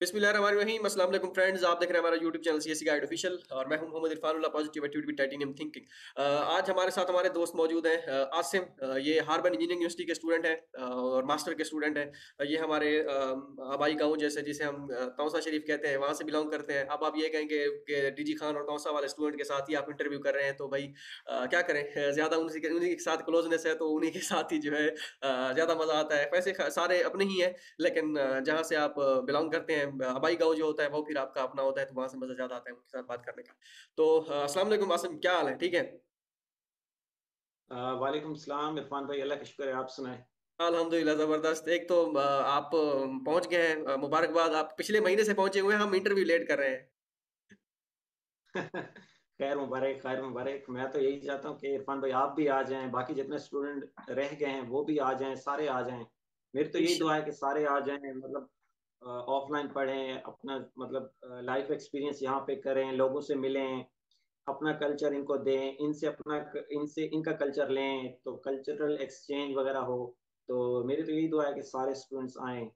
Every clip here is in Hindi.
वालेकुम फ्रेंड्स, आप देख रहे हैं हमारा YouTube channel CSC guide official और मैं हूँ Mohammad Irfanullah positive attitude titanium thinking आज हमारे साथ हमारे दोस्त मौजूद हैं आसिम। ये हार्बन इंजीनियरिंग यूनिवर्सिटी के स्टूडेंट हैं और मास्टर के स्टूडेंट हैं। ये हमारे आबाई गाँव जैसे, जिसे हम तौसा शरीफ कहते हैं, वहाँ से बिलोंग करते हैं। अब आप ये कहेंगे कि डी खान और तौसा वाले स्टूडेंट के साथ ही आप इंटरव्यू कर रहे हैं तो भाई क्या करें? ज़्यादा उनसे, उन्हीं के साथ क्लोजनेस है तो उन्हीं के साथ ही जो है ज़्यादा मज़ा आता है। वैसे सारे अपने ही हैं, लेकिन जहाँ से आप बिलोंग करते हैं आबाई गाँव जो होता है वो फिर आपका अपना होता है तो वहाँ से मज़ा ज़्यादा आता है उनके साथ बात करने का। तो वालेकुम आसिम क्या हाल है? ठीक है? वालेकुम सलाम इरफान भाई अल्लाह का शुक्र है आप सुनाए। अल्हम्दुलिल्लाह ज़बरदस्त। एक तो आप पहुँच गए हैं मुबारकबाद। आप पिछले महीने से पहुँचे हुए हैं हम इंटरव्यू लेट कर रहे हैं। खैर मुबारक खैर मुबारक। मैं तो यही चाहता हूँ कि इरफान भाई आप भी आ जाएँ बाकी जितने स्टूडेंट रह गए हैं वो भी आ जाएँ सारे आ जाएँ। मेरी तो यही दुआ है कि सारे आ जाएँ मतलब ऑफलाइन पढ़ें, अपना मतलब लाइफ एक्सपीरियंस यहाँ पे करें, लोगों से मिलें, अपना कल्चर इनको दें, इनसे अपना इनसे इनका कल्चर लें तो कल्चरल एक्सचेंज वगैरह हो तो मेरी तो यही दुआ है कि सारे स्टूडेंट्स आए।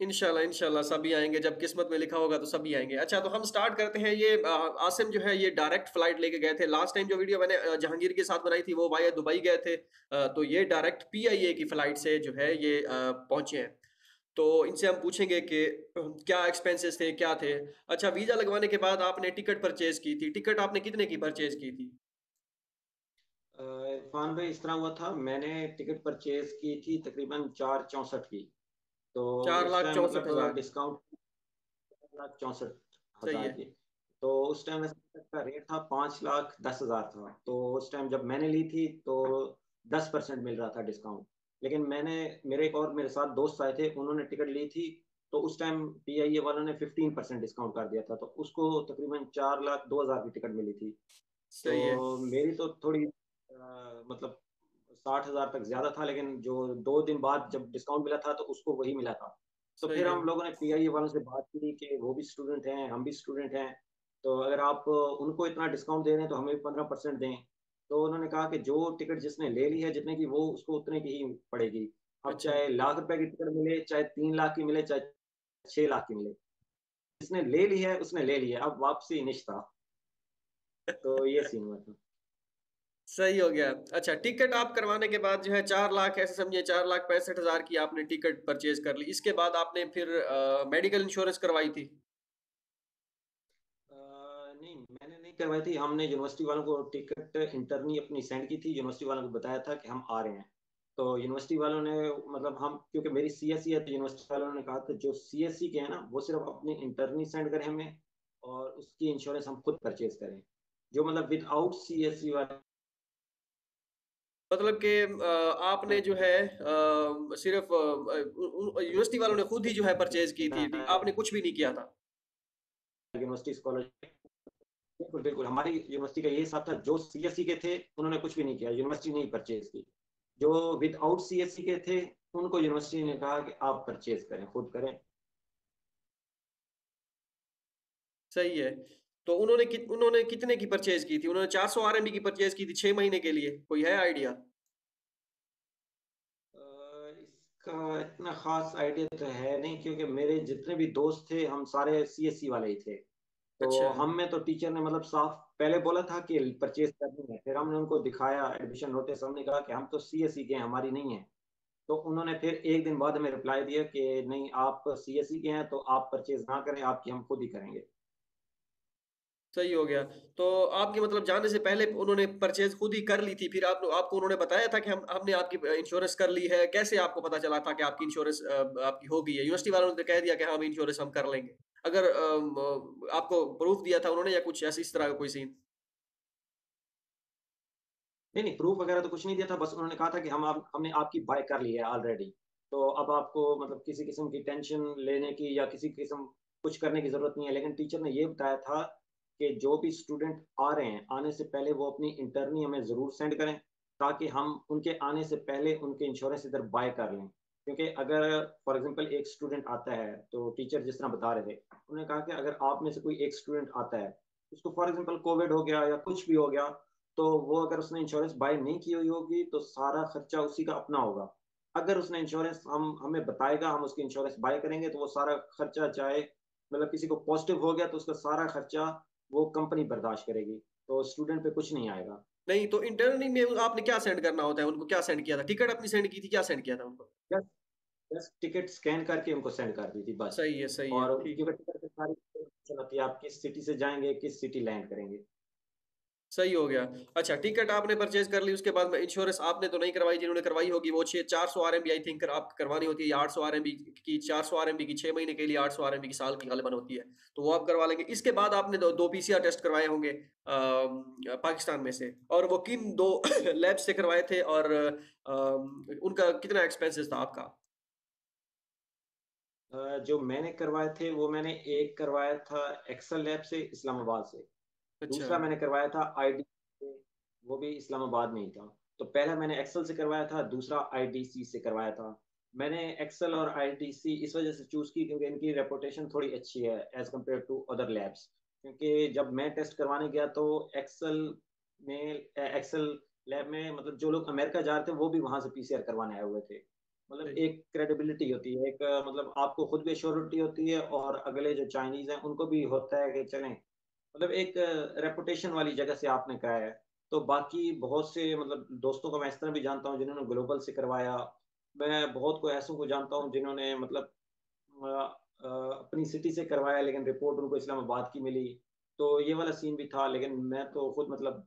इनशाला इनशाला सभी आएँगे, जब किस्मत में लिखा होगा तो सभी आएँगे। अच्छा तो हम स्टार्ट करते हैं ये आसिम जो है ये डायरेक्ट फ़्लाइट लेके गए थे। लास्ट टाइम जो वीडियो मैंने जहांगीर के साथ बनाई थी, वो भाई दुबई गए थे। तो ये डायरेक्ट पीआईए की फ़्लाइट से जो है ये पहुँचे हैं। तो इनसे हम पूछेंगे कि क्या एक्सपेंसेस थे क्या थे? अच्छा वीज़ा लगवाने के बाद आपने टिकट परचेज की थी। टिकट आपने कितने की परचेज की थी? इरफान भाई इस तरह हुआ था। मैंने टिकट परचेज की थी तकरीबन चार चौसठ की। तो चार लाख चौसठ मतलब हज़ार। डिस्काउंट लाख चौसठ हज़ार की। तो उस टाइम का रेट था पाँच लाख दस हज़ार था। तो उस टाइम जब मैंने ली थी तो दस परसेंट मिल रहा था डिस्काउंट लेकिन मैंने मेरे एक और मेरे साथ दोस्त आए थे उन्होंने टिकट ली थी तो उस टाइम पी आई ए वालों ने फिफ्टीन परसेंट डिस्काउंट कर दिया था तो उसको तकरीबन चार लाख दो हज़ार की टिकट मिली थी। सही तो है। मेरी तो थोड़ी आ, मतलब साठ हज़ार तक ज़्यादा था लेकिन जो दो दिन बाद जब डिस्काउंट मिला था तो उसको वही मिला था। तो फिर हम लोगों ने पी आई ए वालों से बात की कि वो भी स्टूडेंट हैं हम भी स्टूडेंट हैं तो अगर आप उनको इतना डिस्काउंट दे रहे हैं तो हमें भी पंद्रह परसेंट दें। तो उन्होंने कहा कि जो टिकट जिसने ले ली है जितने की वो उसको उतने की ही पड़ेगी। अब अच्छा। चाहे लाख रुपए की टिकट मिले चाहे तीन लाख की मिले चाहे छह लाख की मिले। जिसने ले ली है उसने ले ली है। अब वापसी निश्ता तो ये सीन हुआ था। सही हो गया। अच्छा टिकट आप करवाने के बाद जो है चार लाख ऐसे समझिए चार लाख पैंसठ हज़ार की आपने टिकट परचेज कर ली। इसके बाद आपने फिर आ, मेडिकल इंश्योरेंस करवाई थी नहीं मैंने नहीं करवाई थी। हमने यूनिवर्सिटी वालों को टिकट इंटरनी अपनी सेंड की थी। यूनिवर्सिटी वालों को बताया था कि हम आ रहे हैं। तो यूनिवर्सिटी वालों ने मतलब हम क्योंकि मेरी सी एस सी है तो यूनिवर्सिटी वालों ने कहा था जो सी एस सी के हैं ना वो सिर्फ़ अपनी इंटरनी सेंड करें हमें और उसकी इंश्योरेंस हम खुद परचेज करें। जो मतलब विदाउट सी एस सी वाले मतलब कि आपने जो है सिर्फ़ यूनिवर्सिटी वालों ने खुद ही जो है परचेज की थी। हाँ, हाँ। आपने कुछ भी नहीं किया था। यूनिवर्सिटी स्कॉलरशिप बिल्कुल बिल्कुल। हमारी यूनिवर्सिटी का ये हिसाब था जो सीएससी के थे उन्होंने कुछ भी नहीं किया यूनिवर्सिटी ने परचेज की। जो विदाउट सीएससी के थे उनको यूनिवर्सिटी ने कहा कि आप परचेज करें खुद करें। सही है। तो उन्होंने कि, उन्होंने कितने की परचेज की थी? उन्होंने 400 आरएमबी की परचेज की थी छह महीने के लिए। कोई है आइडिया इसका इतना खास आइडिया तो है नहीं क्योंकि मेरे जितने भी दोस्त थे हम सारे सीएससी वाले ही थे। तो अच्छा। हम में तो टीचर ने मतलब साफ़ पहले बोला था कि परचेज करनी है फिर हमने उनको दिखाया एडमिशन नोटिस हमने कहा कि हम तो सी एस सी के हैं हमारी नहीं है। तो उन्होंने फिर एक दिन बाद हमें रिप्लाई दिया कि नहीं आप सी एस सी के हैं तो आप परचेज ना करें आपकी हम खुद ही करेंगे। सही हो गया। तो आपके मतलब जाने से पहले उन्होंने परचेज खुद ही कर ली थी फिर आप आपको उन्होंने बताया था कि हम हमने आपकी इंश्योरेंस कर ली है कैसे आपको पता चला था कि आपकी इंश्योरेंस आपकी हो गई है यूनिवर्सिटी वालों ने कह दिया कि हम इंश्योरेंस हम कर लेंगे। अगर आपको प्रूफ दिया था उन्होंने या कुछ ऐसी इस तरह का कोई सीन? नहीं नहीं प्रूफ वगैरह तो कुछ नहीं दिया था बस उन्होंने कहा था कि हम आप, हमने आपकी बाय कर ली है ऑलरेडी तो अब आपको मतलब किसी किस्म की टेंशन लेने की या किसी किस्म कुछ करने की ज़रूरत नहीं है। लेकिन टीचर ने ये बताया था कि जो भी स्टूडेंट आ रहे हैं आने से पहले वो अपनी इंटरनी हमें ज़रूर सेंड करें ताकि हम उनके आने से पहले उनके इंश्योरेंस इधर बाय कर लें। क्योंकि अगर फॉर एग्जांपल एक स्टूडेंट आता है तो टीचर जिस तरह बता रहे थे, उन्होंने कहा कि अगर आप में से कोई एक स्टूडेंट आता है, उसको फॉर एग्जांपल कोविड हो गया या कुछ भी हो गया तो वो अगर उसने इंश्योरेंस बाय नहीं की हुई होगी तो सारा खर्चा उसी का अपना होगा। अगर उसने इंश्योरेंस हम, हमें बताएगा, हम उसकी इंश्योरेंस बाय करेंगे तो वो सारा खर्चा चाहे मतलब किसी को पॉजिटिव हो गया तो उसका सारा खर्चा वो कंपनी बर्दाश्त करेगी तो स्टूडेंट पे कुछ नहीं आएगा। नहीं तो इंटरनली में आपने क्या सेंड करना होता है? उनको क्या सेंड किया था? टिकट अपनी सेंड की थी? क्या सेंड किया था उनको? बस टिकट स्कैन करके उनको सेंड कर दी थी बस। सही है सही है और क्योंकि टिकट सारी है आप किस सिटी से जाएँगे किस सिटी लैंड करेंगे। सही हो गया। अच्छा टिकट आपने परचेज कर ली उसके बाद में इंश्योरेंस आपने तो नहीं करवाई जिन्होंने करवाई होगी वो छः चार सौ R M B I think आप करवानी होती है आठ सौ आर एम बी की चार सौ आर एम बी की छः महीने के लिए आठ सौ आर एम बी की साल की गालिबन होती है तो वो आप करवा लेंगे। इसके बाद आपने दो, दो पी सी आर टेस्ट करवाए होंगे पाकिस्तान में से और वो किन दो लैब से करवाए थे और अम, उनका कितना एक्सपेंसिस था आपका? जो मैंने करवाए थे वो मैंने एक करवाया था एक्सल लैब से इस्लामाबाद से। अच्छा। दूसरा मैंने करवाया था आईडी से वो भी इस्लामाबाद में ही था। तो पहला मैंने एक्सल से करवाया था दूसरा आईडीसी से करवाया था। मैंने एक्सल और आईडीसी इस वजह से चूज़ की क्योंकि इनकी रेपुटेशन थोड़ी अच्छी है as compare to other labs क्योंकि जब मैं टेस्ट करवाने गया तो एक्सल में एक्सल लैब में मतलब जो लोग अमेरिका जा रहे थे वो भी वहाँ से पीसीआर करवाने आए हुए थे। मतलब एक क्रेडिबिलिटी होती है एक मतलब आपको खुद भी श्योरिटी होती है और अगले जो चाइनीज़ हैं उनको भी होता है कि चलें मतलब एक रेपुटेशन वाली जगह से आपने कराया है। तो बाकी बहुत से मतलब दोस्तों को मैं इस तरह भी जानता हूँ जिन्होंने ग्लोबल से करवाया। मैं बहुत को ऐसों को जानता हूँ जिन्होंने मतलब अपनी सिटी से करवाया, लेकिन रिपोर्ट उनको इस्लामाबाद की मिली। तो ये वाला सीन भी था, लेकिन मैं तो खुद मतलब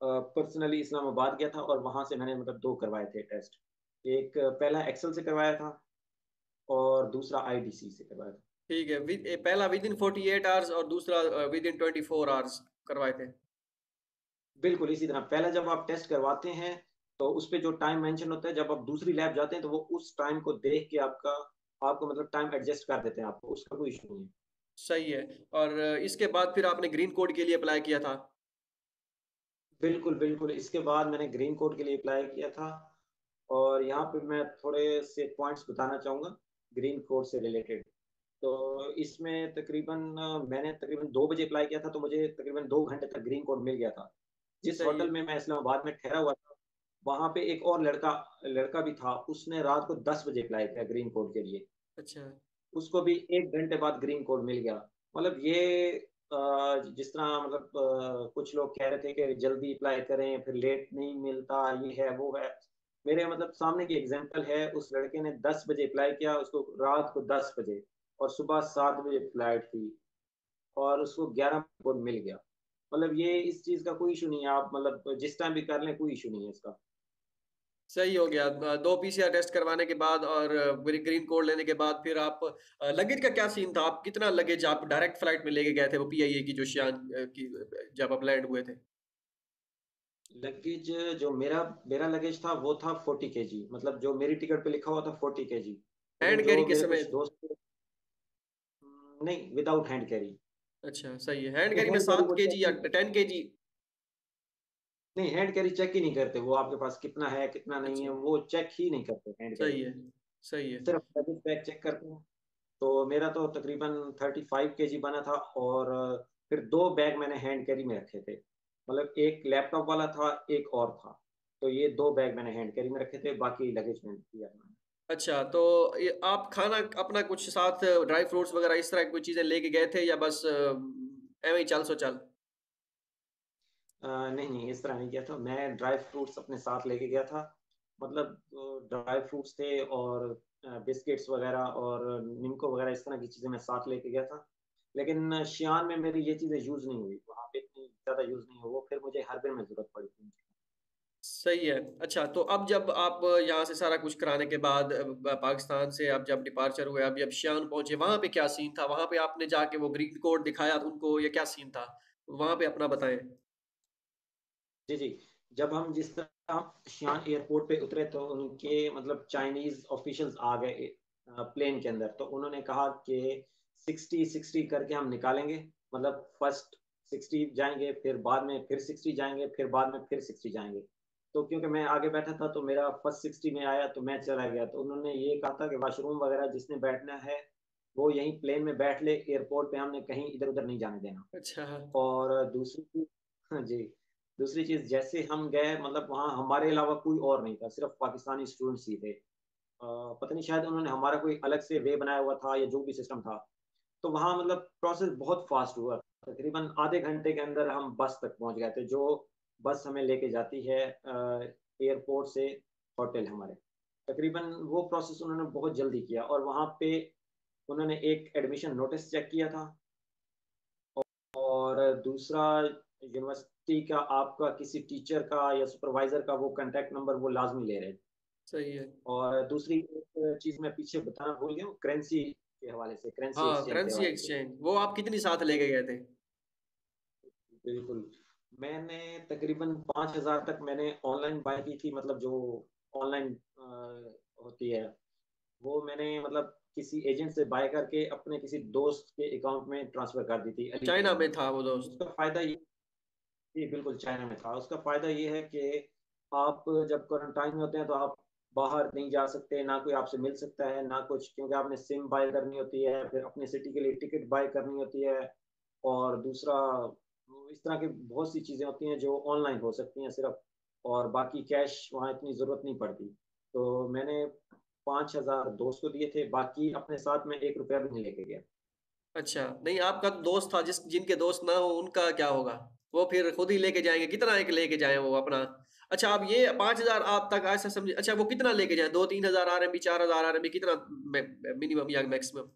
पर्सनली इस्लामाबाद गया था और वहाँ से मैंने मतलब दो करवाए थे टेस्ट एक पहला एक्सेल से करवाया था और दूसरा आईडीसी से करवाया था। ठीक है विद पहला within forty eight hours और दूसरा within twenty four hours करवाए थे। बिल्कुल इसी तरह। पहला जब आप टेस्ट करवाते हैं तो उस पे जो टाइम मेंशन होता है जब आप दूसरी लैब जाते हैं तो वो उस टाइम को देख के आपका आपको मतलब टाइम एडजस्ट कर देते हैं आपको उसका कोई इशू नहीं है। सही है और इसके बाद फिर आपने ग्रीन कोड के लिए अप्लाई किया था? बिल्कुल बिल्कुल इसके बाद मैंने ग्रीन कोड के लिए अप्लाई किया था और यहाँ पे मैं थोड़े से पॉइंट्स बताना चाहूँगा ग्रीन कोड से रिलेटेड तो इसमें तकरीबन मैंने तकरीबन दो बजे अप्लाई किया था तो मुझे तकरीबन दो घंटे तक ग्रीन कोड मिल गया था। जिस होटल में मैं इस्लामाबाद में ठहरा हुआ था वहाँ पे एक और लड़का लड़का भी था उसने रात को दस बजे अप्लाई किया ग्रीन कोड के लिए। अच्छा। उसको भी एक घंटे बाद ग्रीन कोड मिल गया। मतलब ये जिस तरह मतलब कुछ लोग कह रहे थे कि जल्दी अप्लाई करें फिर लेट नहीं मिलता ये है वो है। मेरे मतलब सामने की एग्जांपल है उस लड़के ने दस बजे अप्लाई किया उसको रात को दस बजे। और सुबह सात बजे फ़्लाइट थी और उसको ग्यारह कोड मिल गया। मतलब ये इस चीज़ का कोई इशू नहीं है। आप मतलब जिस टाइम भी कर लें कोई इशू नहीं है इसका। सही हो गया। दो पीसीआर टेस्ट करवाने के बाद और ग्रीन कोड लेने के बाद फिर आप लगेज का क्या सीन था? आप कितना लगेज आप डायरेक्ट फ़्लाइट में लेके गए थे वो पीआईए की जो शियान की जब आप लैंड हुए थे? लगेज जो मेरा मेरा लगेज था वो था फोर्टी के जी मतलब जो मेरी टिकट पे लिखा हुआ था फोर्टी के जी लेकिन कैरी के समय? दोस्त नहीं विदाउट हैंड कैरी अच्छा सही है। हैंड कैरी में सात के जी या टेन के जी नहीं हैंड कैरी चेक ही नहीं करते। वो आपके पास कितना है कितना नहीं है अच्छा। वो चेक ही नहीं करते हैंड सही है सही है। सिर्फ़ बैग चेक करते हैं। तो मेरा तो तकरीबन थर्टी फाइव के जी बना था और फिर दो बैग मैंने हैंड कैरी में रखे थे। मतलब एक लैपटॉप वाला था एक और था। तो ये दो बैग मैंने हैंड कैरी में रखे थे बाकी लगेज में किया। मैंने अच्छा तो आप खाना अपना कुछ साथ ड्राई फ्रूट्स वगैरह इस तरह की कोई चीज़ें लेके गए थे या बस एवं ही चल सो चल? नहीं नहीं, इस तरह नहीं किया था। मैं ड्राई फ्रूट्स अपने साथ लेके गया था। मतलब ड्राई फ्रूट्स थे और बिस्किट्स वगैरह और निमको वगैरह इस तरह की चीज़ें मैं साथ लेके गया था। लेकिन शियान में मेरी ये चीज़ें यूज़ नहीं हुई। वहाँ पे इतनी ज़्यादा यूज़ नहीं वो फिर मुझे हर दिन में ज़रूरत पड़ी थी। सही है। अच्छा तो अब जब आप यहाँ से सारा कुछ कराने के बाद पाकिस्तान से आप जब डिपार्चर हुए, अब जब शियान पहुँचे, वहाँ पे क्या सीन था? वहाँ पे आपने जाके वो ग्रीन कोड दिखाया उनको, ये क्या सीन था? वहाँ पे अपना बताएँ। जी जी। जब हम जिस तरह शियान एयरपोर्ट पे उतरे तो उनके मतलब चाइनीज़ ऑफिशियल्स आ गए प्लेन के अंदर। तो उन्होंने कहा कि सिक्सटी सिक्सटी करके हम निकालेंगे। मतलब फ़र्स्ट सिक्सटी जाएँगे, फिर बाद में फिर सिक्सटी जाएँगे, फिर बाद में फिर सिक्सटी जाएँगे। तो क्योंकि मैं आगे बैठा था तो मेरा फ़र्स्ट सिक्सटी में आया तो मैं चला गया। तो उन्होंने ये कहा था कि वाशरूम वगैरह जिसने बैठना है वो यहीं प्लेन में बैठ ले एयरपोर्ट पे हमने कहीं इधर उधर नहीं जाने देना। अच्छा। और दूसरी चीज़ हाँ जी दूसरी चीज़ जैसे हम गए मतलब वहाँ हमारे अलावा कोई और नहीं था सिर्फ़ पाकिस्तानी स्टूडेंट्स ही थे। पता नहीं शायद उन्होंने हमारा कोई अलग से वे बनाया हुआ था या जो भी सिस्टम था। तो वहाँ मतलब प्रोसेस बहुत फास्ट हुआ। तकरीबन आधे घंटे के अंदर हम बस तक पहुँच गए थे, जो बस हमें लेके जाती है एयरपोर्ट से होटल हमारे। तकरीबन वो प्रोसेस उन्होंने बहुत जल्दी किया और वहाँ पे उन्होंने एक एडमिशन नोटिस चेक किया था और दूसरा यूनिवर्सिटी का आपका किसी टीचर का या सुपरवाइज़र का वो कॉन्टैक्ट नंबर वो लाज़मी ले रहे थे। सही है। और दूसरी एक चीज़ मैं पीछे बताना भूल गया करेंसी के हवाले से, करेंसी हाँ, करेंसी एक्सचेंज वो आप कितनी साथ लेके गए थे? बिल्कुल। मैंने तकरीबन 5000 तक मैंने ऑनलाइन बाय की थी मतलब जो ऑनलाइन होती है, वो मैंने मतलब किसी एजेंट से बाय करके अपने किसी दोस्त के अकाउंट में ट्रांसफ़र कर दी थी चाइना में। था वो दोस्त। उसका फ़ायदा ये जी, बिल्कुल चाइना में था। उसका फ़ायदा ये है कि आप जब क्वारंटाइन में होते हैं तो आप बाहर नहीं जा सकते, ना कोई आपसे मिल सकता है, ना कुछ क्योंकि आपने सिम बाय करनी होती है, फिर अपने सिटी के लिए टिकट बाय करनी होती है और दूसरा वो इस तरह की बहुत सी चीज़ें होती हैं जो ऑनलाइन हो सकती हैं सिर्फ़ और बाकी कैश वहाँ इतनी ज़रूरत नहीं पड़ती। तो मैंने 5000 दोस्त को दिए थे, बाकी अपने साथ में ₹1 भी नहीं लेके गया। अच्छा, नहीं आपका दोस्त था जिस जिनके दोस्त ना हो उनका क्या होगा? वो फिर खुद ही लेके जाएँगे कितना एक लेके जाए वो अपना? अच्छा आप ये 5000 आप तक ऐसा समझिए अच्छा वो कितना लेके जाएँ 2-3000 आरएमबी 4000 आरएमबी कितना मिनिमम या मैक्सिमम?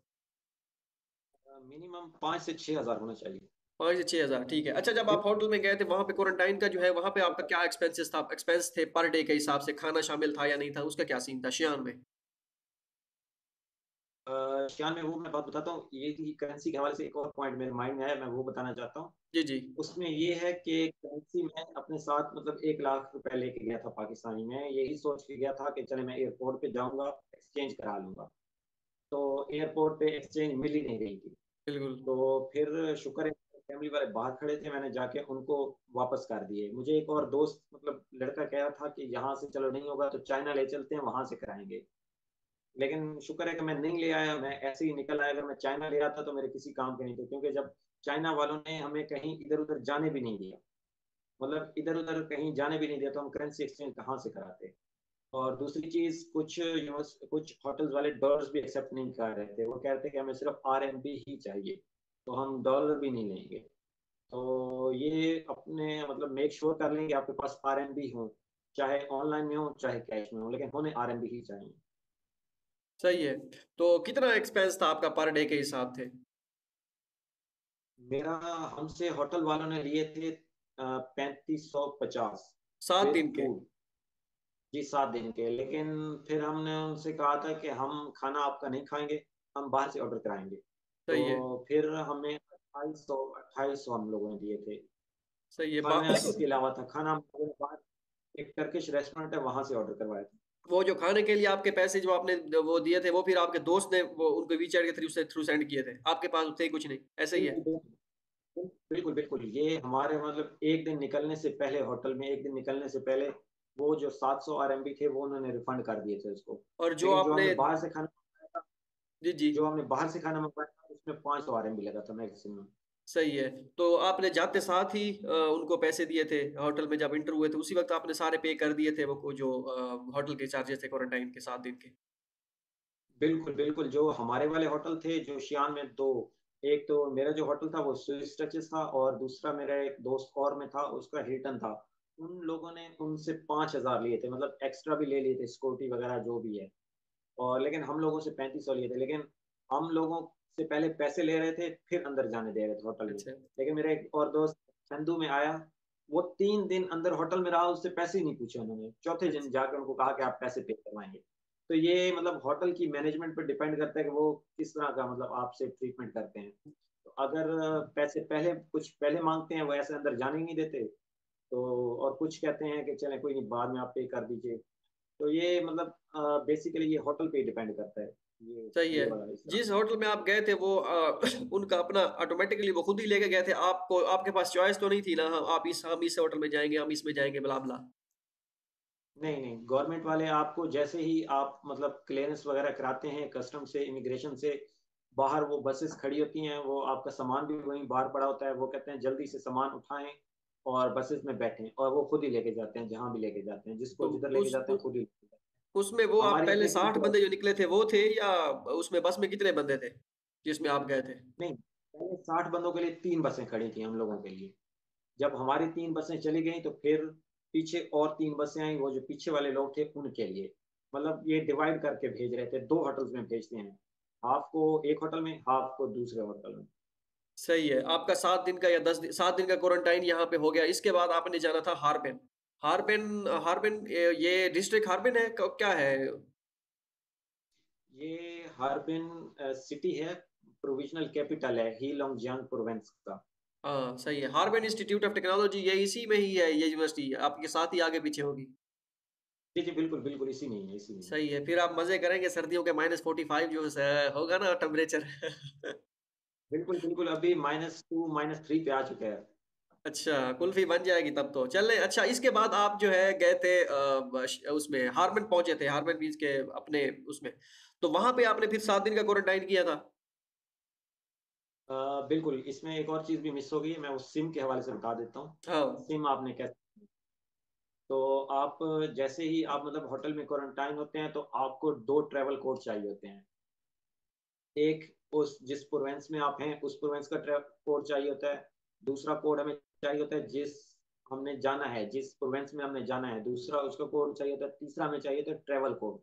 मिनिमम पाँच से 6000 होना चाहिए। 5 से 6000 ठीक है। अच्छा जब आप होटल में गए थे वहाँ पे क्वारंटाइन का जो है वहाँ पे आपका क्या एक्सपेंसेस था? एक्सपेंस थे पर डे के हिसाब से खाना शामिल था या नहीं था? उसका क्या सीन था शियान में? शियान में वो मैं बात बताता हूँ, ये करेंसी के हवाले से एक और पॉइंट मेरे माइंड में आया, मैं वो बताना चाहता हूँ। जी, जी। उसमें ये है कि करेंसी में अपने साथ मतलब एक लाख रुपए लेके गया था पाकिस्तानी में, यही सोच के गया था कि चले मैं एयरपोर्ट पे जाऊँगा, एक्सचेंज करा लूँगा। तो एयरपोर्ट पे एक्सचेंज मिल ही नहीं रही थी। बिल्कुल। तो फिर शुक्र है फैमिली वाले बाहर खड़े थे, मैंने जाके उनको वापस कर दिए। मुझे एक और दोस्त मतलब लड़का कह रहा था कि यहाँ से चलो नहीं होगा तो चाइना ले चलते हैं, वहाँ से कराएँगे। लेकिन शुक्र है कि मैं नहीं ले आया, मैं ऐसे ही निकल आया, अगर मैं चाइना ले आता तो मेरे किसी काम के नहीं थे क्योंकि जब चाइना वालों ने हमें कहीं इधर-उधर जाने भी नहीं दिया, मतलब इधर-उधर कहीं जाने भी नहीं दिया तो हम करेंसी एक्सचेंज कहाँ से कराते? और दूसरी चीज़ कुछ कुछ होटल्स वाले डॉलर्स भी एक्सेप्ट नहीं कर रहे थे, वो कह रहे थे कि हमें सिर्फ़ आरएमबी ही चाहिए, तो हम डॉलर भी नहीं लेंगे। तो ये अपने मतलब मेक श्योर कर लें कि आपके पास आरएमबी हो, चाहे ऑनलाइन में हो, चाहे कैश में हो, लेकिन होने आरएमबी ही चाहिए। सही है। तो कितना एक्सपेंस था आपका पर डे के हिसाब थे? मेरा हमसे होटल वालों ने लिए थे पैंतीस सौ पचास सात दिन के? जी, सात दिन के। लेकिन फिर हमने उनसे कहा था कि हम खाना आपका नहीं खाएँगे हम बाहर से ऑर्डर कराएँगे। सही तो है, फिर हमें 2800 2800 हम लोगों ने दिए थे। सही है। खाना इसके अलावा था, खाना हम बाहर एक टर्किश रेस्टोरेंट है, वहाँ से ऑर्डर करवाया था। वो जो खाने के लिए आपके पैसे जो आपने वो दिए थे, वो फिर आपके दोस्त ने वो उनको वीचैट के थ्रू से थ्रू सेंड किए थे? आपके पास थे कुछ नहीं, ऐसे ही है? बिल्कुल, बिल्कुल। बिल बिल्कुल, बिल्कुल। ये हमारे मतलब एक दिन निकलने से पहले होटल में एक दिन निकलने से पहले वो जो 700 आरएमबी थे वो उन्होंने रिफंड कर दिए थे उसको। और जो आपने बाहर से खाना मँगाया था जी, जी, जो हमने बाहर से खाना मँगवाया उसमें 500 आरएमबी लगा था मैक्सिमम। सही है। तो आपने जाते साथ ही उनको पैसे दिए थे होटल में जब एंटर हुए थे, उसी वक़्त आपने सारे पे कर दिए थे वो जो होटल के चार्जेज़ थे क्वारंटाइन के 7 दिन के? बिल्कुल, बिल्कुल, जो हमारे वाले होटल थे जो शियान में 2 एक तो मेरा जो होटल था वो स्विस टचेज़ था और दूसरा मेरा एक दोस्त और में था उसका हिल्टन था। उन लोगों ने उनसे 5000 लिए थे मतलब एक्स्ट्रा भी ले लिए थे सिक्योरिटी वगैरह जो भी है। और लेकिन हम लोगों से 3500 लिए थे, लेकिन हम लोगों से पहले पैसे ले रहे थे, फिर अंदर जाने दे रहे थे होटल में। अच्छा, लेकिन मेरा एक और दोस्त चंदू में आया, वो तीन दिन अंदर होटल में रहा, उससे पैसे ही नहीं पूछे उन्होंने। चौथे दिन जाकर उनको कहा कि आप पैसे पे करवाएँगे। तो ये मतलब होटल की मैनेजमेंट पर डिपेंड करता है कि वो किस तरह का मतलब आपसे ट्रीटमेंट करते हैं। तो अगर पैसे पहले कुछ पहले मांगते हैं, वो ऐसे अंदर जाने ही नहीं देते, तो और कुछ कहते हैं कि चले कोई नहीं बाद में आप पे कर दीजिए। तो ये मतलब बेसिकली ये होटल पे डिपेंड करता है। सही है। जिस होटल में आप गए थे वो अ, उनका अपना ऑटोमैटिकली वो खुद ही लेके गए थे, आपको आपके पास चॉइस तो नहीं थी ना, हाँ, आप इस हम इस होटल में जाएँगे, हम इसमें जाएँगे, ब्ला-ब्ला? नहीं, नहीं, गवर्नमेंट वाले आपको जैसे ही आप मतलब क्लियरेंस वगैरह कराते हैं कस्टम से, इमिग्रेशन से, बाहर वो बसेस खड़ी होती हैं, वो आपका सामान भी वहीं बाहर पड़ा होता है, वो कहते हैं जल्दी से सामान उठाएँ और बसेस में बैठें और वो खुद ही लेके जाते हैं, जहाँ भी लेके जाते हैं, तो जिसको जिधर लेके जाते हैं, खुद हैं। उसमें वो आप पहले इसमें किसी 60 को बंदे जो निकले थे वो थे या उसमें बस में कितने बंदे थे? जिसमें आप गए थे? नहीं, पहले 60 बंदों के लिए तीन बसें खड़ी थी हम लोगों के लिए। जब हमारी तीन बसें चली गईं तो फिर पीछे और तीन बसें आई वो जो पीछे वाले लोग थे उनके लिए। मतलब ये डिवाइड करके भेज रहे थे, दो होटल्स में भेजते हैं। हाफ़ को एक होटल में, हाफ़ को दूसरे होटल में। सही है। आपका सात दिन का या 10 दिन 7 दिन का क्वारंटाइन यहाँ पे हो गया। इसके बाद आपने जाना था हार्बिन। हार्बिन हार्बिन ये डिस्ट्रिक्ट हार्बिन है क्या है? ये हार्बिन सिटी है, प्रोविज़नल कैपिटल है हीलोंगजियांग प्रोविंस का। हाँ, सही है। हार्बिन इंस्टीट्यूट ऑफ़ टेक्नोलॉजी ये इसी में ही है ये यूनिवर्सिटी, आपके साथ ही आगे-पीछे होगी। जी, जी, बिल्कुल, बिल्कुल, इसी में ही है इसी में सही है, फिर आप मज़े करेंगे सर्दियों के -45 जो होगा ना टेम्परेचर। बिल्कुल, बिल्कुल, अभी -2 -3 पे आ चुका है। अच्छा, कुल्फ़ी बन जाएगी तब तो। चलें अच्छा इसके बाद आप जो है गए थे उसमें हार्बिन पहुँचे थे, हार्बिन बीच के अपने उसमें। तो वहाँ पे आपने फिर सात दिन का क्वारंटाइन किया था? अ, बिल्कुल, इसमें एक और चीज़ भी मिस हो गई मैं उस सिम के हवाले से बता देता हूँ। हाँ। सिम आपने कैसे तो आप जैसे ही आप मतलब होटल में क्वारंटाइन होते हैं, तो आपको दो ट्रैवल कोड चाहिए होते हैं। एक उस जिस प्रोवेंस में आप हैं, उस प्रोवेंस का कोड चाहिए होता है। दूसरा कोड हमें चाहिए होता है जिस हमने जाना है, जिस प्रोविंस में हमने जाना है, दूसरा उसका कोड चाहिए होता है, तीसरा हमें चाहिए होता है ट्रैवल कोड।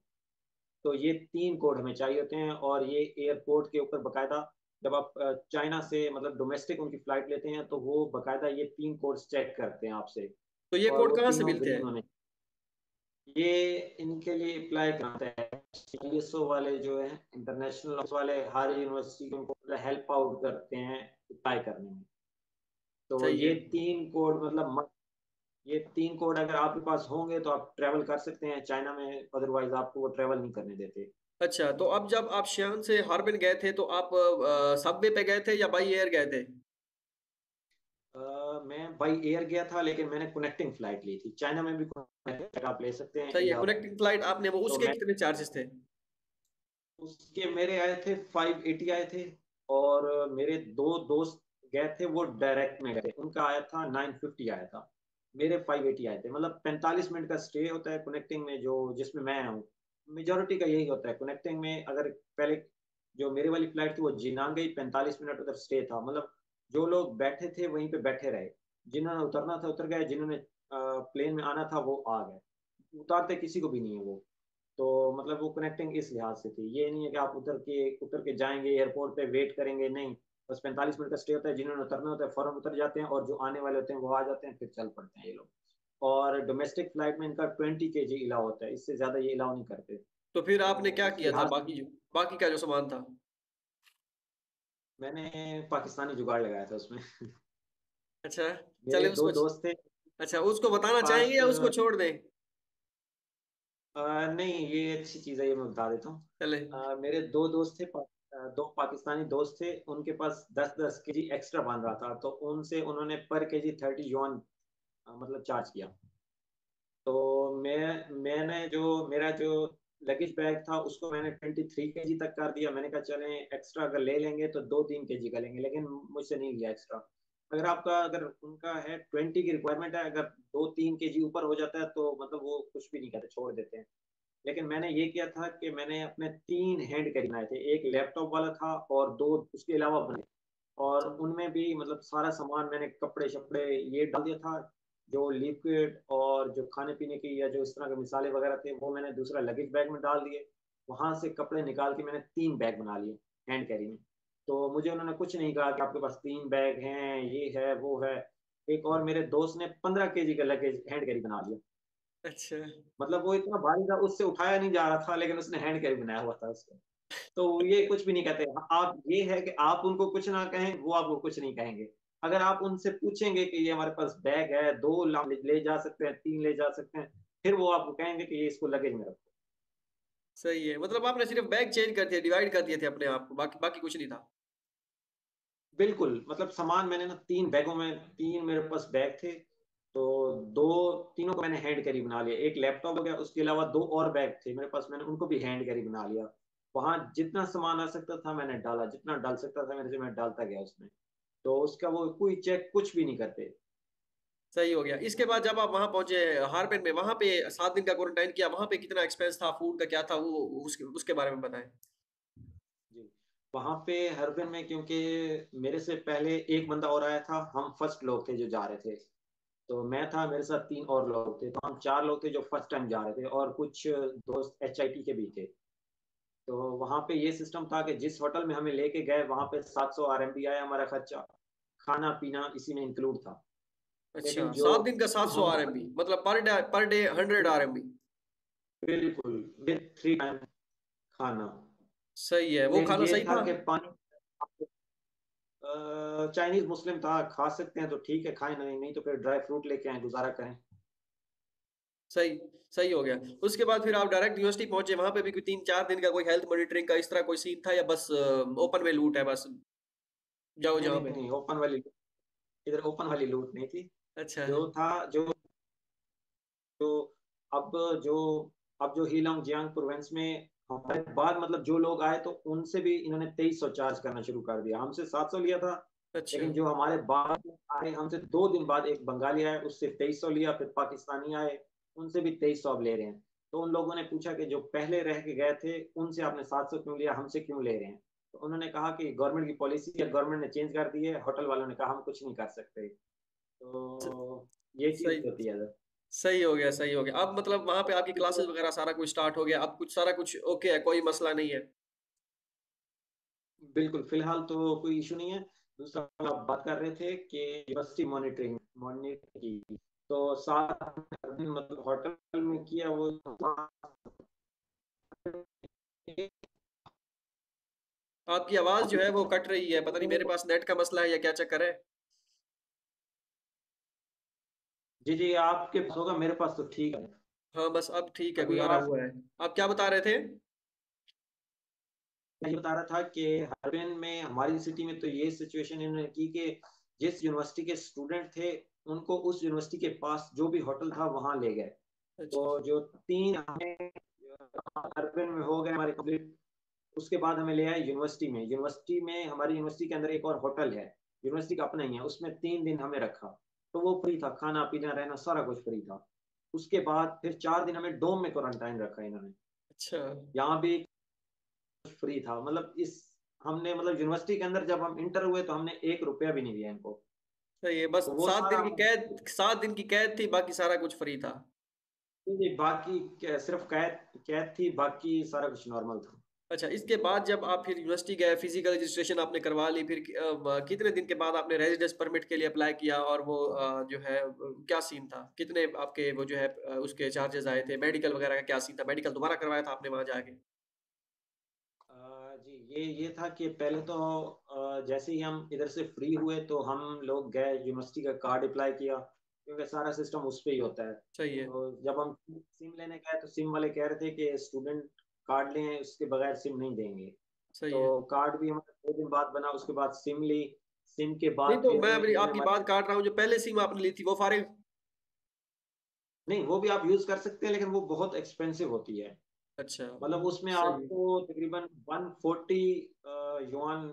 तो ये 3 कोड हमें चाहिए होते हैं और ये एयरपोर्ट के ऊपर बाकायदा जब आप चाइना से मतलब डोमेस्टिक उनकी फ़्लाइट लेते हैं, तो वो बाकायदा ये 3 कोड्स चेक करते हैं आपसे तो ये कोड कहाँ से मिलते हैं? ये इनके लिए अप्लाई कराते हैं आईएसओ वाले जो है इंटरनेशनल वाले हर यूनिवर्सिटी को हेल्प आउट करते हैं अप्लाई करने में। तो ये। 3 कोड मतलब ये 3 कोड अगर आपके पास होंगे तो आप ट्रैवल कर सकते हैं चाइना में, अदरवाइज़ आपको वो ट्रैवल नहीं करने देते। अच्छा, तो अब जब आप शियान से हार्बिन गए थे तो आप सबवे पे गए थे या बाय एयर गए थे? अ, मैं बाय एयर गया था लेकिन मैंने कनेक्टिंग फ़्लाइट ली थी। चाइना में भी आप ले सकते हैं सही है, कनेक्टिंग फ़्लाइट आपने वो तो उसके मैं कितने चार्जेस थे? उसके मेरे आए थे 580 आए थे और मेरे दो दोस्त गए थे वो डायरेक्ट में गए। उनका आया था 950 आया था। मेरे 580 आए थे। मतलब 45 मिनट का स्टे होता है कनेक्टिंग में जो जिसमें मैं हूँ। मेजोरिटी का यही होता है कनेक्टिंग में अगर पहले जो मेरे वाली फ़्लाइट थी वो जिनांग गई 45 मिनट उधर स्टे था। मतलब जो लोग बैठे थे वहीं पे बैठे रहे। जिन्होंने उतरना था उतर गए, जिन्होंने प्लेन में आना था वो आ गए। उतारते किसी को भी नहीं है वो। तो मतलब वो कनेक्टिंग इस लिहाज से थी। ये नहीं है कि आप उतर के उतर के जाएँगे एयरपोर्ट पे वेट करेंगे, नहीं। बस 45 मिनट का स्टे होता है, जिन्होंने उतरना होता है फ़ौरन उतर जाते हैं और जो आने वाले होते हैं वो आ जाते हैं, फिर चल पड़ते हैं ये लोग। और डोमेस्टिक फ़्लाइट में इनका 20 केजी अलाउ होता है, इससे ज़्यादा ये अलाउ नहीं करते। तो फिर आपने क्या किया था बाकी बाकी का जो सामान था? मैंने पाकिस्तानी जुगाड़ लगाया था उसमें। अच्छा, चलें 2 उसको छ दोस्त थे, अच्छा उसको बताना चाहेंगे या उसको छोड़ दें? अ, नहीं ये अच्छी चीज़ है, ये मैं बता देता हूँ। मेरे दो दोस्त थे 2 पाकिस्तानी दोस्त थे, उनके पास दस दस के जी एक्स्ट्रा बाँध रहा था, तो उनसे उन्होंने पर केजी 30 युआन अ, मतलब चार्ज किया। तो मैं मैंने जो मेरा जो लगेज बैग था उसको मैंने ट्वेंटी थ्री के जी तक कर दिया। मैंने कहा चले एक्स्ट्रा अगर ले लेंगे तो दो तीन के जी का लेंगे, लेकिन मुझसे नहीं लिया एक्स्ट्रा। अगर आपका अगर उनका है 20 की रिक्वायरमेंट है, अगर 2-3 केजी ऊपर हो जाता है तो मतलब वो कुछ भी नहीं कहते, छोड़ देते हैं। लेकिन मैंने ये किया था कि मैंने अपने तीन हैंड कैरी बनाए थे। एक लैपटॉप वाला था और दो उसके अलावा बने और उनमें भी मतलब सारा सामान मैंने कपड़े-शपड़े ये डाल दिया था, जो लिक्विड और जो खाने-पीने की या जो इस तरह के मिसाले वगैरह थे, वो मैंने दूसरा लगेज बैग में डाल दिए। वहाँ से कपड़े निकाल के मैंने तीन बैग बना लिए हैंड कैरी में। तो मुझे उन्होंने कुछ नहीं कहा कि आपके पास तीन बैग हैं, ये है, वो है। एक और मेरे दोस्त ने 15 केजी का लगेज हैंड कैरी बना लिया। अच्छा। मतलब वो इतना भारी था, उससे उठाया नहीं जा रहा था, लेकिन उसने हैंड कैरी बनाया हुआ था उसको। तो ये कुछ भी नहीं कहते। आप ये है कि आप उनको कुछ ना कहें, वो आपको कुछ नहीं कहेंगे। अगर आप उनसे पूछेंगे कि ये हमारे पास बैग है, 2 ला ले जा सकते हैं, 3 ले जा सकते हैं, फिर वो आपको कहेंगे कि ये इसको लगेज में रखो। सही है, मतलब आपने सिर्फ़ बैग चेंज कर दिया डिवाइड कर दिए थे अपने आप को, बाकी बाकी कुछ नहीं था। बिल्कुल, मतलब सामान मैंने ना तीन बैगों में तीन मेरे पास बैग थे, तो दो तीनों को मैंने हैंड कैरी बना लिया। एक लैपटॉप हो गया, उसके अलावा दो और बैग थे मेरे पास, मैंने उनको भी हैंड कैरी बना लिया। वहाँ जितना सामान आ सकता था मैंने डाला, जितना डाल सकता था मेरे से मैं डालता गया उसमें। तो उसका वो कोई चेक कुछ भी नहीं करते। सही हो गया। इसके बाद जब आप वहाँ पहुँचे हार्बिन में, वहाँ पे सात दिन का क्वारंटाइन किया, वहाँ पे कितना एक्सपेंस था, फ़ूड का क्या था वो उसके उसके बारे में बताएँ? जी। वहाँ पे हर्बन में क्योंकि मेरे से पहले एक बंदा और आया था हम फ़र्स्ट लोग थे जो जा रहे थे तो मैं था मेरे साथ तीन और लोग थे। तो हम चार लोग थे जो फ़र्स्ट टाइम जा रहे थे और कुछ दोस्त एच के भी थे। तो वहाँ पे ये सिस्टम था कि जिस होटल में हमें लेके गए वहाँ पे 700 सौ आरएमबी आया हमारा खर्चा। खाना पीना इसी में इंक्लूड था। अच्छा सात दिन का सात सौ आरएमबी मतलब per day per day hundred are बिल्कुल विद थ्री टाइम खाना। सही है वो खाना सही था, था? पानी चाइनीज़ मुस्लिम था खा सकते हैं तो ठीक है खाएँ नहीं नहीं तो फिर ड्राई फ्रूट लेके आए गुजारा करें। सही सही हो गया। उसके बाद फिर आप डायरेक्ट यूनिवर्सिटी पहुँचे वहाँ पे भी कोई तीन चार दिन का कोई हेल्थ मॉनिटरिंग का इस तरह कोई सीन था या बस ओपन में लूट है बस? जाओ जाओ नहीं, नहीं ओपन वाली इधर ओपन वाली लूट नहीं थी। अच्छा। जो था जो जो अब जो अब जो हीलोंग जियांग प्रोविंस में हमारे बाद मतलब जो लोग आए तो उनसे भी इन्होंने तेईस सौ चार्ज करना शुरू कर दिया। हमसे सात सौ लिया था अच्छा। लेकिन जो हमारे बाद आए हमसे दो दिन बाद एक बंगाली आया उससे तेईस सौ लिया फिर पाकिस्तानी आए उनसे भी तेईस सौ ले रहे हैं। तो उन लोगों ने पूछा कि जो पहले रह के गए थे उनसे आपने सात सौ क्यों लिया हमसे क्यों ले रहे हैं? तो उन्होंने कहा कि गवर्नमेंट की पॉलिसी है गवर्नमेंट ने चेंज कर दी है होटल वालों ने कहा हम कुछ नहीं कर सकते। तो ये चीज़ होती है। सही हो गया सही हो गया। अब मतलब वहाँ पे आपकी क्लासेस वगैरह सारा कुछ स्टार्ट हो गया अब कुछ सारा कुछ ओके है कोई मसला नहीं है। बिल्कुल फ़िलहाल तो कोई इशू नहीं है। दूसरा आप बात कर रहे थे कि यूनिवर्सिटी मॉनिटरिंग मॉनिटरिंग की। तो सात दिन मतलब होटल में किया वो आपकी आवाज़ जो है वो कट रही है पता नहीं मेरे पास नेट का मसला है या क्या चक्कर है। जी जी आपके पास होगा मेरे पास तो ठीक है। हाँ बस अब ठीक है गुजारा हुआ है। आप क्या बता रहे थे? मैं ये बता रहा था कि हरबेन में हमारी सिटी में तो ये सिचुएशन इन्होंने की कि जिस यूनिवर्सिटी के स्टूडेंट थे उनको उस यूनिवर्सिटी के पास जो भी होटल था वहाँ ले गए। अच्छा। तो जो तीन हरबेन में हो गए हमारे कंप्लीट उसके बाद हमें ले आए यूनिवर्सिटी में। यूनिवर्सिटी में हमारी यूनिवर्सिटी के अंदर एक और होटल है। यूनिवर्सिटी का अपना ही है उसमें तीन दिन हमें रखा। तो वो फ्री था खाना पीना रहना सारा कुछ फ्री था। उसके बाद फिर चार दिन हमें डोम में क्वारंटाइन रखा इन्होंने। अच्छा। यहाँ भी फ्री था मतलब इस हमने मतलब यूनिवर्सिटी के अंदर जब हम इंटर हुए तो हमने एक रुपया भी नहीं दिया इनको। सही है बस तो सात दिन की कैद सात दिन की कैद थी बाकी सारा कुछ फ्री था। बाकी सिर्फ़ कैद कैद थी बाकी सारा कुछ नॉर्मल था। अच्छा इसके बाद जब आप फिर यूनिवर्सिटी गए फ़िज़िकल रजिस्ट्रेशन आपने करवा ली फिर कितने दिन के बाद आपने रेजिडेंस परमिट के लिए अप्लाई किया और वो जो है क्या सीन था? कितने आपके वो जो है उसके चार्जेस आए थे? मेडिकल वगैरह का क्या सीन था? मेडिकल दोबारा करवाया था आपने वहाँ जाके? जी ये ये था कि पहले तो जैसे ही हम इधर से फ्री हुए तो हम लोग गए यूनिवर्सिटी का कार्ड अप्लाई किया क्योंकि सारा सिस्टम उस पर ही होता है। सही है। तो जब हम सिम लेने गए तो सिम वाले कह रहे थे कि स्टूडेंट कार्ड लें उसके बगैर सिम नहीं देंगे। तो कार्ड भी हमारे दो दिन बाद बना उसके बाद सिम ली। सिम के बाद तो मैं अपनी आपकी बात काट रहा हूँ जो पहले सिम आपने ली थी वो फारिग। नहीं वो भी आप यूज़ कर सकते हैं लेकिन वो बहुत एक्सपेंसिव होती है। अच्छा मतलब उसमें आपको तकरीबन 140 युआन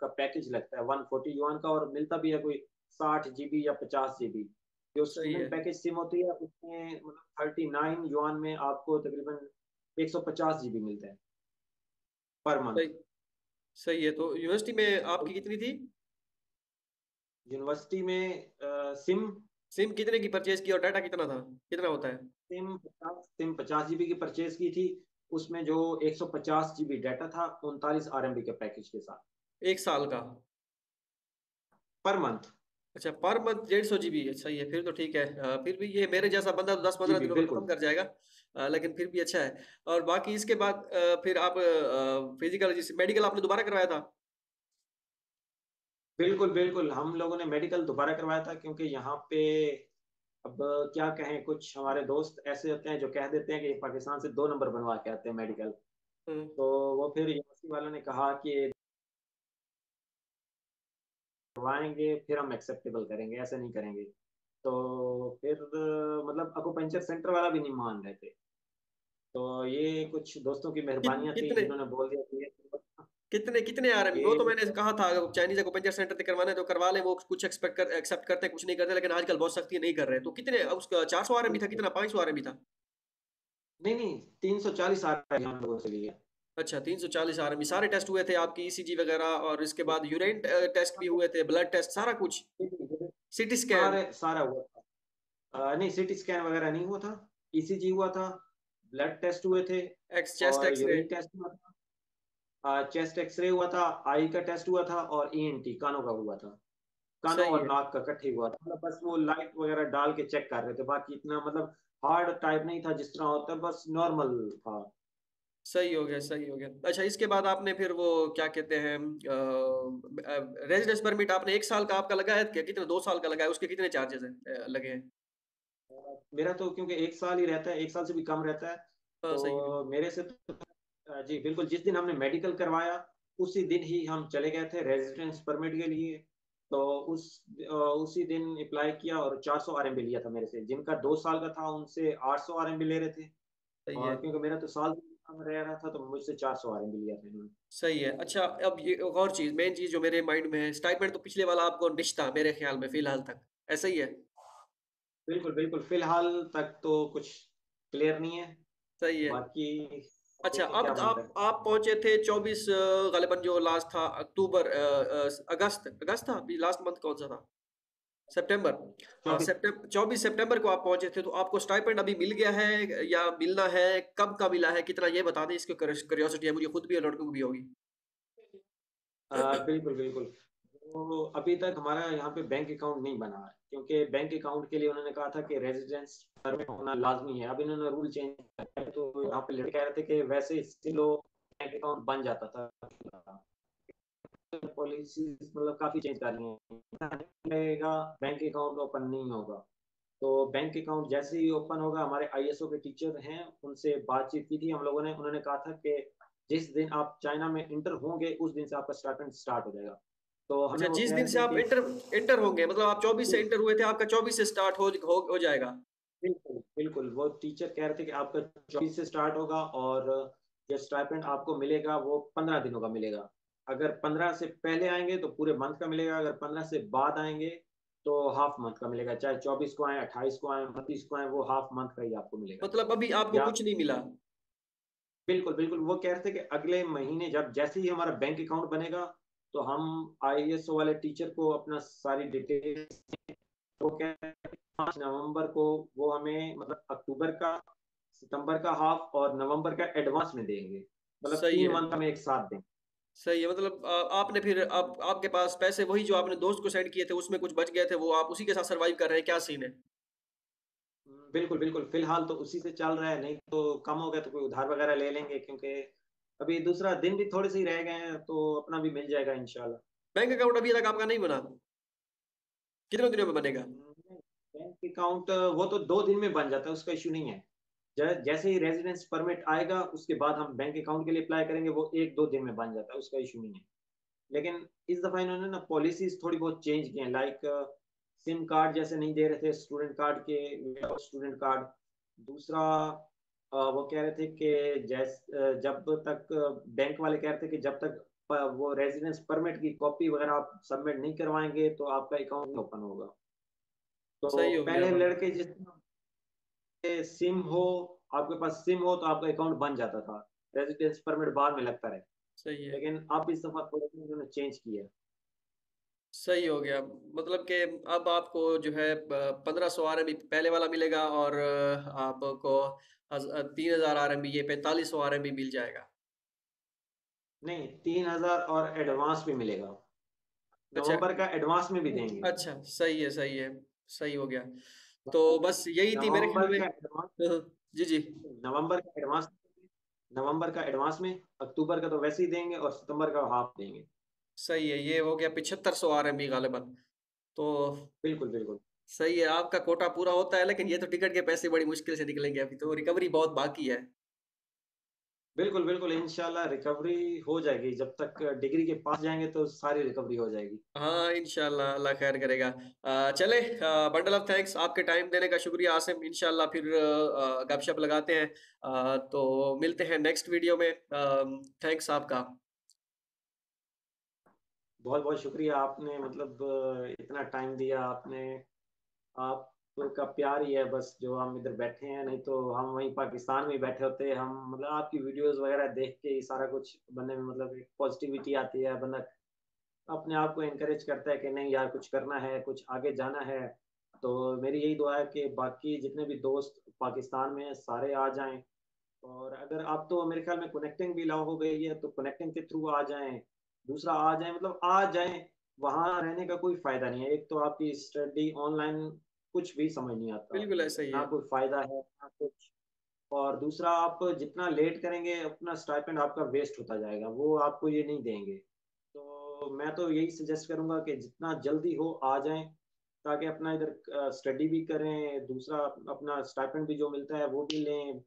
का पैकेज लगता है। 140 युआन का और मिलता भी है कोई 60 जीबी या 50 जीबी। जो पैकेज सिम होती है उसमें मतलब 39 युआन में आपको तकरीबन एक सौ पचास जीबी मिलता है पर मंथ। सही, सही है तो यूनिवर्सिटी में आपकी कितनी थी? यूनिवर्सिटी में आ, सिम सिम कितने की परचेज की और डाटा कितना था? कितना होता है? सिम पचास सिम पचास जीबी की परचेज की थी। उसमें जो एक सौ पचास जीबी डाटा था उनतालीस आर के पैकेज के साथ। एक साल का? Per month. अच्छा पर मंथ डेढ़ सौ जीबी सही है फिर तो ठीक है। फिर भी ये मेरे जैसा बंदा तो दस पंद्रह दिनों में खत्म कर जाएगा। लेकिन फिर भी अच्छा है। और बाकी इसके बाद फिर आप फ़िज़िकल मेडिकल आपने दोबारा करवाया था? बिल्कुल बिल्कुल। हम लोगों ने मेडिकल दोबारा करवाया था क्योंकि यहाँ पे अब क्या कहें कुछ हमारे दोस्त ऐसे होते हैं जो कह देते हैं कि पाकिस्तान से दो नंबर बनवा के आते हैं मेडिकल हम्म। तो वो फिर यूनिवर्सिटी वालों ने कहा कि करवाएँगे फिर हम एक्सेप्टेबल करेंगे ऐसे नहीं करेंगे। तो फिर मतलब अकोपेंचर सेंटर वाला भी नहीं मान रहे थे। तो ये कुछ दोस्तों की मेहरबानियाँ थी जिन्होंने बोल दिया कि कितने कितने आ रहे हैं? वो तो मैंने कहा था चाइनीज़ अकोपेंचर सेंटर से करवाने तो करवा ले वो कुछ एक्सपेक्ट कर एक्सेप्ट करते हैं कुछ नहीं करते लेकिन आजकल बहुत सख्ती नहीं कर रहे तो कितने उसका चार सौ आ रहा था कितना पाँच सौ आ रहा था? नहीं नहीं तीन सौ चालीस आ रहा है हम लोगों से लिए। अच्छा तीन सौ 340 आरएमबी सारे टेस्ट हुए थे आपकी ईसीजी वगैरह और इसके बाद यूरिन टेस्ट भी हुए थे ब्लड टेस्ट सारा कुछ? सीटी स्कैन सारा हुआ था। नहीं सीटी स्कैन वगैरह नहीं हुआ था ईसीजी हुआ था ब्लड टेस्ट हुए थे चेस्ट एक्सरे टेस्ट हुआ था। चेस्ट एक्सरे हुआ था आई का टेस्ट हुआ था और ईएनटी कानों का हुआ था। कानों और नाक का इकट्ठे हुआ था। मतलब बस वो लाइट वगैरह डाल के चेक कर रहे थे बाकी इतना मतलब हार्ड टाइप नहीं था जिस तरह होता बस नॉर्मल था। सही हो गया सही हो गया। अच्छा इसके बाद आपने फिर वो क्या कहते हैं रेजिडेंस परमिट आपने एक साल का आपका लगा है क्या कितने दो साल का लगा है उसके कितने चार्जेस लगे हैं? मेरा तो क्योंकि एक साल ही रहता है एक साल से भी कम रहता है हाँ सही है। तो मेरे से तो जी बिल्कुल जिस दिन हमने मेडिकल करवाया उसी दिन ही हम चले गए थे रेजिडेंस परमिट के लिए तो उस उसी दिन अप्लाई किया और 400 आरएमबी लिया था मेरे से जिनका दो साल का था उनसे 800 आरएमबी ले रहे थे। सही है। और क्योंकि मेरा तो साल रह रहा था तो मुझसे चार 400 आरएमबी लिया था इन्होंने। सही है। अच्छा अब ये एक और चीज़ मेन चीज़ जो मेरे माइंड में है स्टाइपेंड तो पिछले वाला आपको था मेरे ख्याल में फ़िलहाल तक। ऐसा ही है? बिल्कुल बिल्कुल। फ़िलहाल तक तो कुछ क्लियर नहीं है। सही है। बाकी अच्छा अब आप आप पहुँचे थे 24 गालिबन जो लास्ट था अक्टूबर अगस्त। अगस्त था? अभी लास्ट मंथ कौन सा था? सितंबर हाँ चौबीस। सितंबर 24 सितंबर को आप पहुँचे थे तो आपको स्टाइपेंड अभी मिल गया है या मिलना है? कब का मिला है? कितना? ये बता दें इसकी क्यूरियोसिटी है। मुझे खुद भी और लड़कों को भी होगी। बिल्कुल बिल्कुल। अभी तक हमारा यहाँ पे बैंक अकाउंट नहीं बना है, क्योंकि बैंक अकाउंट के लिए उन्होंने कहा था कि रेजिडेंस परमिट होना लाजमी है। अब इन्होंने रूल चेंज किया तो यहाँ पे लड़के कह रहे थे कि वैसे इससे बैंक अकाउंट बन जाता था। पॉलिसी मतलब काफ़ी चेंज कर रही है। बैंक अकाउंट ओपन नहीं होगा। तो बैंक अकाउंट जैसे ही ओपन होगा, हमारे आईएसओ के टीचर हैं, उनसे बातचीत की थी। हम लोगों ने, उन्होंने कहा था कि जिस दिन आप चाइना में इंटर होंगे, उस दिन से आपका स्टाइपेंड स्टार्ट हो जाएगा। तो अच्छा जिस दिन से आप इंटर इंटर होंगे मतलब आप 24 से इंटर हुए थे आपका 24 से स्टार्ट हो हो, हो जाएगा। बिल्कुल बिल्कुल वो टीचर कह रहे थे कि आपका चौबीस से स्टार्ट होगा और जो स्टाइपेंड आपको मिलेगा वो पंद्रह दिनों का मिलेगा। अगर पंद्रह से पहले आएँगे तो पूरे मंथ का मिलेगा अगर पंद्रह से बाद आएँगे तो हाफ़ मंथ का मिलेगा चाहे चौबीस को आए अट्ठाईस को आए उनतीस को आए वो हाफ़ मंथ का ही आपको मिलेगा। मतलब अभी आपको कुछ नहीं मिला। बिल्कुल बिल्कुल वो कह रहे थे कि अगले महीने जब जैसे ही हमारा बैंक अकाउंट बनेगा तो हम आईएसओ वाले टीचर को अपना सारी डिटेल्स वो कह पाँच नवंबर को वो हमें मतलब अक्टूबर का सितंबर का हाफ़ और नवंबर का एडवांस में देंगे। मतलब सही है। मंथ हमें एक साथ देंगे। सही है मतलब आपने फिर आप आपके पास पैसे वही जो आपने दोस्त को सेंड किए थे उसमें कुछ बच गए थे वो आप उसी के साथ सरवाइव कर रहे हैं क्या सीन है? बिल्कुल बिल्कुल फ़िलहाल तो उसी से चल रहा है नहीं तो कम हो गया तो कोई उधार वगैरह ले लेंगे क्योंकि अभी दूसरा दिन भी थोड़े से ही रह गए हैं तो अपना भी मिल जाएगा इंशाल्लाह। बैंक अकाउंट अभी तक आपका नहीं बना? कितने दिनों में बनेगा? बैंक अकाउंट वो तो दो दिन में बन जाता है उसका इशू नहीं है। जैसे ही रेजिडेंस परमिट आएगा उसके बाद हम बैंक अकाउंट के लिए अप्लाई करेंगे वो एक दो दिन में बन जाता है उसका इशू नहीं है। लेकिन इस दफ़ा इन्होंने ना पॉलिसीज़ थोड़ी बहुत चेंज की हैं लाइक सिम कार्ड जैसे नहीं दे रहे थे स्टूडेंट कार्ड के स्टूडेंट कार्ड दूसरा वो कह रहे थे कि जैस जब तक बैंक वाले कह रहे थे कि जब तक वो रेजिडेंस परमिट की कॉपी वगैरह आप सबमिट नहीं करवाएँगे तो आपका अकाउंट नहीं ओपन होगा। तो हो पहले लड़के जिस सिम हो आपके पास सिम हो तो आपका अकाउंट बन जाता था। रेजिडेंस परमिट बाद में लगता रहे। सही है। लेकिन अब इस दफ़ा उन्होंने चेंज किया। सही हो गया। मतलब कि अब आपको जो है पंद्रह सौ आर पहले वाला मिलेगा और आपको तीन हज़ार आर एम बी ये पैंतालीस सौ आर एम बी मिल जाएगा। नहीं तीन हज़ार और एडवांस भी मिलेगा। अच्छा। नवंबर का एडवांस में भी देंगे। अच्छा सही है सही है सही हो गया। तो बस यही थी मेरे ख्याल में। जी जी। नवंबर का एडवांस नवंबर का एडवांस में अक्टूबर का तो वैसे ही देंगे और सितंबर का हाफ़ देंगे। सही है ये हो गया पिछहत्तर सौ आर एम बी गालिबन तो बिल्कुल बिल्कुल। सही है आपका कोटा पूरा होता है लेकिन ये तो टिकट के पैसे बड़ी मुश्किल से निकलेंगे अभी तो रिकवरी बहुत बाकी है। बिल्कुल बिल्कुल इंशाल्लाह रिकवरी हो जाएगी जब तक डिग्री के पास जाएँगे तो सारी रिकवरी हो जाएगी। हाँ इंशाल्लाह अल्लाह खैर करेगा। चले बंडल ऑफ़ थैंक्स आपके टाइम देने का शुक्रिया आसिम इंशाल्लाह फिर गपशप लगाते हैं। तो मिलते हैं नेक्स्ट वीडियो में। थैंक्स आपका। बहुत बहुत शुक्रिया आपने मतलब इतना टाइम दिया आपने आप का प्यार ही है, बस जो हम इधर बैठे हैं, नहीं तो हम वहीं पाकिस्तान में बैठे होते हैं। हम मतलब आपकी वीडियोस वगैरह देख के ही सारा कुछ बंदे में मतलब एक पॉजिटिविटी आती है, बंदा अपने आप को इनक्रेज करता है कि नहीं यार, कुछ करना है, कुछ आगे जाना है। तो मेरी यही दुआ है कि बाकी जितने भी दोस्त पाकिस्तान में सारे आ जाएँ। और अगर आप तो मेरे ख्याल में कनेक्टिंग भी लाओ हो गई है तो कनेक्टिंग के थ्रू आ जाएँ। दूसरा आ जाएँ मतलब आ जाएँ वहाँ रहने का कोई फ़ायदा नहीं है। एक तो आपकी स्टडी ऑनलाइन कुछ भी समझ नहीं आता। बिल्कुल ऐसा ही ना कोई फ़ायदा है ना कुछ। और दूसरा आप जितना लेट करेंगे अपना स्टाइपेंड आपका वेस्ट होता जाएगा। वो आपको ये नहीं देंगे। तो मैं तो यही सजेस्ट करूँगा कि जितना जल्दी हो आ जाएँ ताकि अपना इधर स्टडी भी करें दूसरा अपना स्टाइपेंड भी जो मिलता है वो भी लें।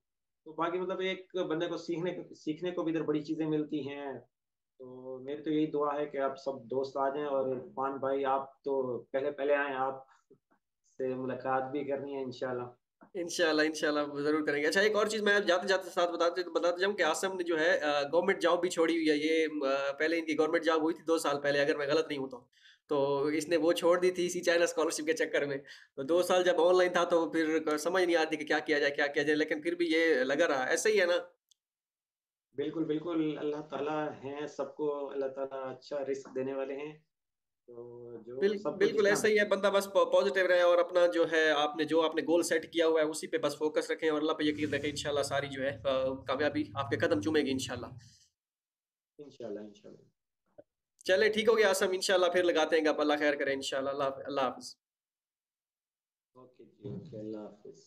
तो बाकी मतलब एक बंदे को सीखने सीखने को भी इधर बड़ी चीज़ें मिलती हैं। तो मेरी तो यही दुआ है कि आप सब दोस्त आ जाएँ और इरफान भाई, आप तो पहले पहले आए, आप से मुलाकात भी करनी है, इंशाल्लाह। इंशाल्लाह इंशाल्लाह, ज़रूर करेंगे। अच्छा एक और चीज़ मैं जाते जाते साथ बताते बताते जाऊँ कि आसम ने जो है गवर्नमेंट जॉब भी छोड़ी हुई है। ये पहले इनकी गवर्नमेंट जॉब हुई थी दो साल पहले, अगर मैं गलत नहीं हूँ तो। तो इसने वो छोड़ दी थी इसी चाइना स्कॉलरशिप के चक्कर में। तो दो साल जब ऑनलाइन था तो फिर समझ नहीं आती कि क्या किया जाए, क्या किया जाए, लेकिन फिर भी ये लगा रहा। ऐसा ही है ना बिल्कुल बिल्कुल। अल्लाह ताला हैं सबको अल्लाह ताला अच्छा रिस्क देने वाले हैं। तो जो बिल, बिल्कुल ऐसा ही है बंदा बस पॉजिटिव रहे और अपना जो है आपने जो आपने गोल सेट किया हुआ है उसी पे बस फोकस रखें और अल्लाह पे यकीन रखें इंशाल्लाह सारी जो है कामयाबी आपके कदम चूमेगी इंशाल्लाह। इंशाल्लाह इंशाल्लाह। चले ठीक हो गया आसम इंशाल्लाह फिर लगाते हैं अल्लाह खैर करे इंशाल्लाह। अल्लाह अल्लाह हाफिज़। ओके जी ओके अल्लाह हाफिज़।